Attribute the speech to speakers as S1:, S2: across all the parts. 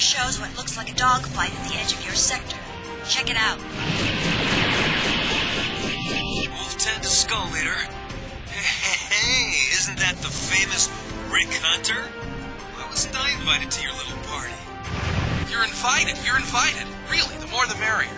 S1: shows what looks like a dogfight at the edge of your sector. Check it out.
S2: Wolf 10 to Skull Leader. Hey, isn't that the famous Rick Hunter? Why wasn't I invited to your little party?
S3: You're invited. You're invited. Really, the more the merrier.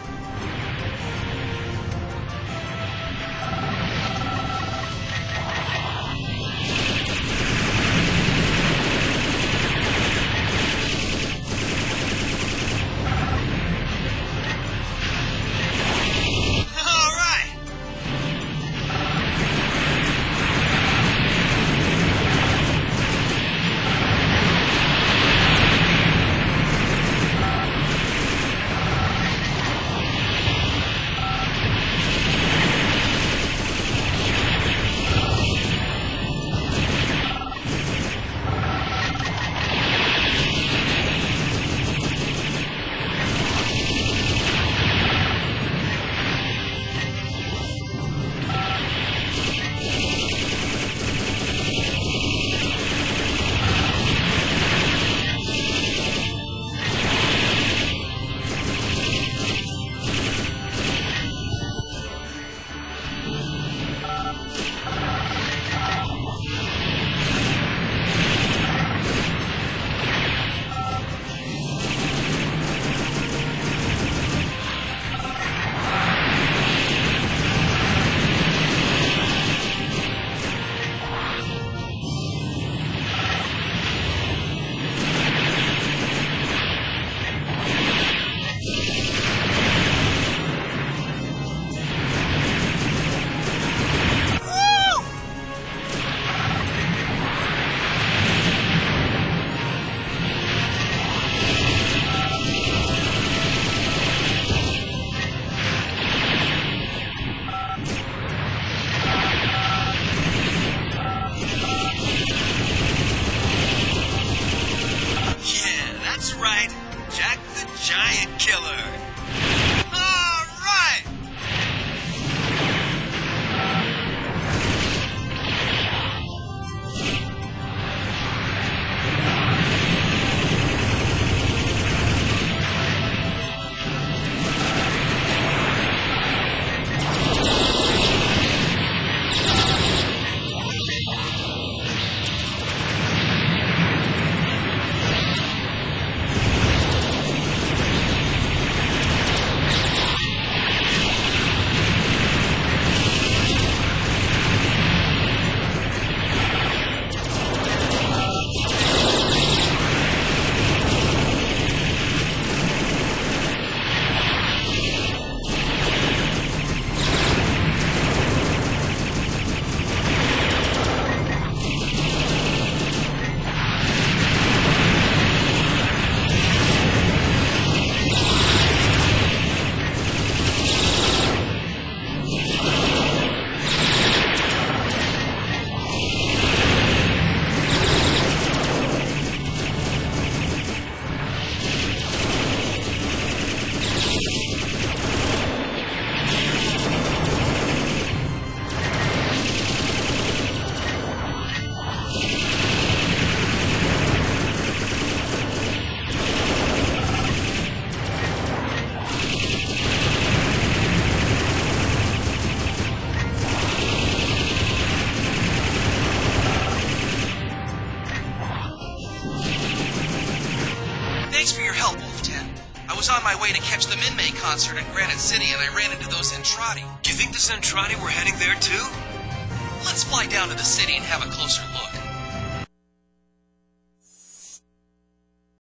S3: Wolf 10. I was on my way to catch the Minmei concert in Granite City and I ran into those Zentraedi.
S2: Do you think the Zentraedi were heading there too?
S3: Let's fly down to the city and have a closer look.